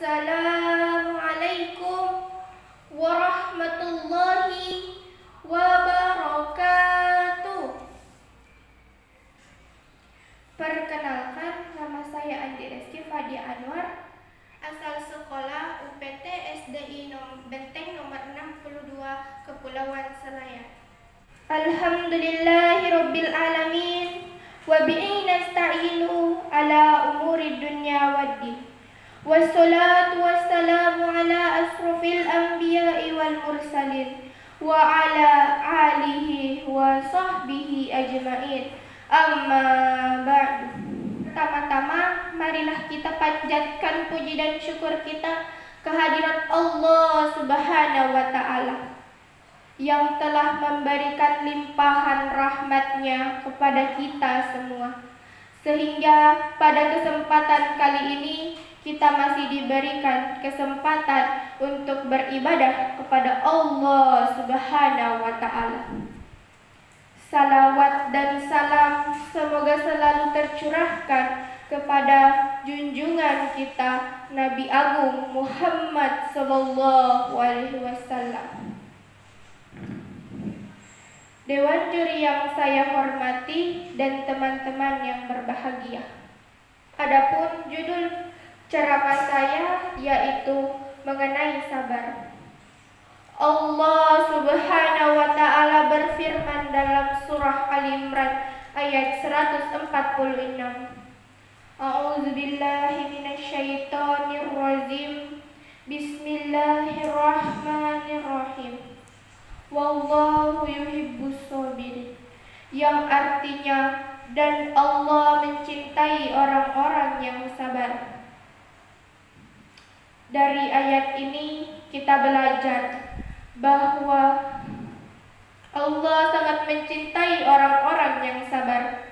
Assalamualaikum warahmatullahi wabarakatuh. Perkenalkan, nama saya Andi Reski Fadia Anwar, asal sekolah UPT SDI Nom Benteng nomor 62 Kepulauan Selayar. Alhamdulillahirabbil alamin wa bihi ala umuri dunya waddin. والصلاة والسلام على أشرف الأنبياء والمرسلين وعلى آله وصحبه أجمعين أما بعد Pertama-tama, marilah kita panjatkan puji dan syukur kita kehadirat Allah Subhanahu wa Ta'ala yang telah memberikan limpahan rahmatnya kepada kita semua. Sehingga pada kesempatan kali ini kita masih diberikan kesempatan untuk beribadah kepada Allah Subhanahu wa taala. Salawat dan salam semoga selalu tercurahkan kepada junjungan kita Nabi Agung Muhammad sallallahu alaihi wasallam. Dewan juri yang saya hormati dan teman-teman yang berbahagia. Adapun judul ceramah saya yaitu mengenai sabar. Allah Subhanahu wa taala berfirman dalam surah Al Imran ayat 146. A'udzu billahi minasyaitonir rajim. Bismillahirrahmanirrahim. Wallahu yuhibbus sabirin. Yang artinya dan Allah mencintai orang-orang yang sabar. Dari ayat ini kita belajar bahwa Allah sangat mencintai orang-orang yang sabar.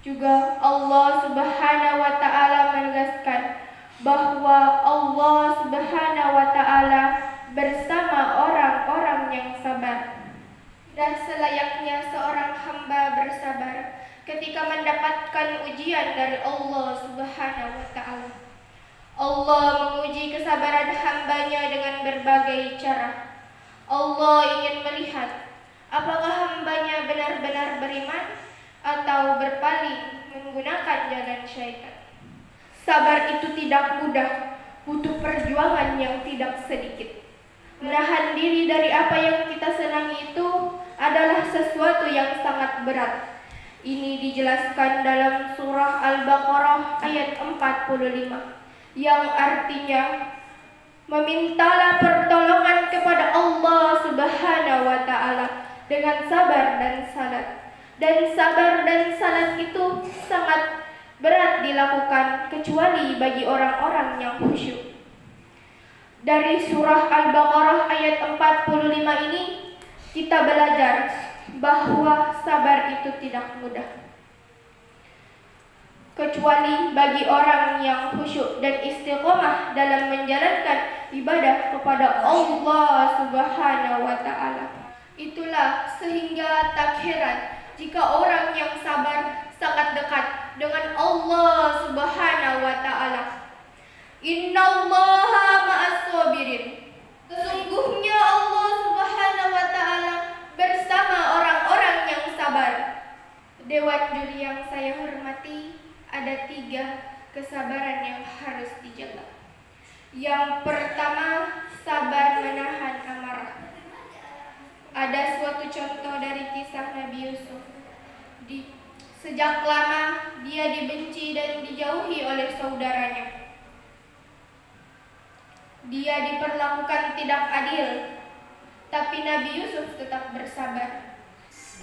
Juga Allah Subhanahu wa taala menegaskan bahwa Allah Subhanahu wa taala bersama orang-orang yang sabar. Dan selayaknya seorang hamba bersabar ketika mendapatkan ujian dari Allah Subhanahu wa taala. Allah menguji kesabaran hambanya dengan berbagai cara. Allah ingin melihat apakah hambanya benar-benar beriman atau berpaling menggunakan jalan syaitan. Sabar itu tidak mudah, butuh perjuangan yang tidak sedikit. Menahan diri dari apa yang kita senangi itu adalah sesuatu yang sangat berat. Ini dijelaskan dalam surah Al-Baqarah ayat 45 yang artinya memintalah pertolongan kepada Allah Subhanahu wa taala dengan sabar dan salat. Dan sabar dan salat itu sangat berat dilakukan kecuali bagi orang-orang yang khusyuk. Dari surah Al-Baqarah ayat 45 ini kita belajar bahwa sabar itu tidak mudah kecuali bagi orang yang khusyuk dan istiqomah dalam menjalankan ibadah kepada Allah Subhanahu wa taala. Itulah sehingga tak heran jika orang yang sabar sangat dekat dengan Allah Subhanahu wa taala. Innallaha ma'as sabirin. Sesungguhnya Allah Subhanahu wa taala bersama orang-orang yang sabar. Dewan juri yang saya hormati, ada tiga kesabaran yang harus dijaga. Yang pertama, sabar menahan amarah. Ada suatu contoh dari kisah Nabi Yusuf. Di, sejak lama dia dibenci dan dijauhi oleh saudaranya. Dia diperlakukan tidak adil, tapi Nabi Yusuf tetap bersabar.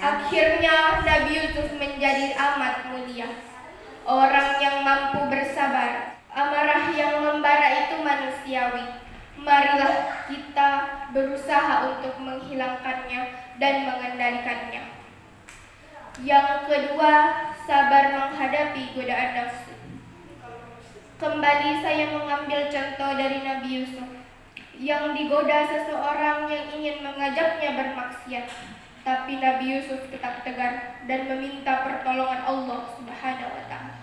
Akhirnya Nabi Yusuf menjadi amat mulia orang yang mampu bersabar. Amarah yang membara itu manusiawi. Marilah kita berusaha untuk menghilangkannya dan mengendalikannya. Yang kedua, sabar menghadapi godaan nafsu. Kembali saya mengambil contoh dari Nabi Yusuf yang digoda seseorang yang ingin mengajaknya bermaksiat. Tapi Nabi Yusuf tetap tegar dan meminta pertolongan Allah Subhanahu wa taala.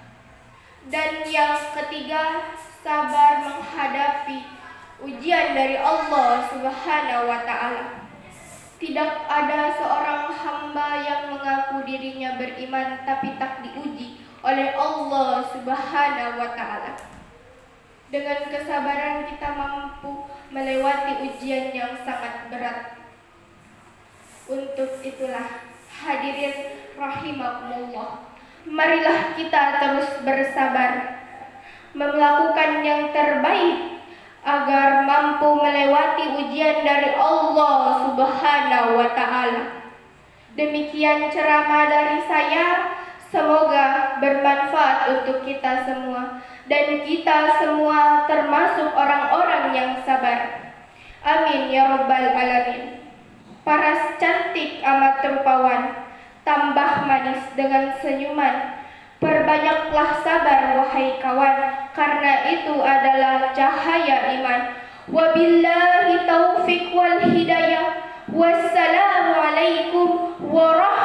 Dan yang ketiga, sabar menghadapi ujian dari Allah Subhanahu wa taala. Tidak ada seorang hamba yang mengaku dirinya beriman tapi tak diuji oleh Allah Subhanahu wa taala. Dengan kesabaran kita mampu melewati ujian yang sangat berat. Untuk itulah hadirin rahimakumullah. Marilah kita terus bersabar melakukan yang terbaik agar mampu melewati ujian dari Allah Subhanahu wa taala. Demikian ceramah dari saya. Semoga bermanfaat untuk kita semua dan kita semua termasuk orang-orang yang sabar. Amin ya rabbal alamin. Rupawan, tambah manis dengan senyuman. Perbanyaklah sabar wahai kawan, karena itu adalah cahaya iman. Wabillahi taufiq wal hidayah. Wassalamualaikum warahmatullahi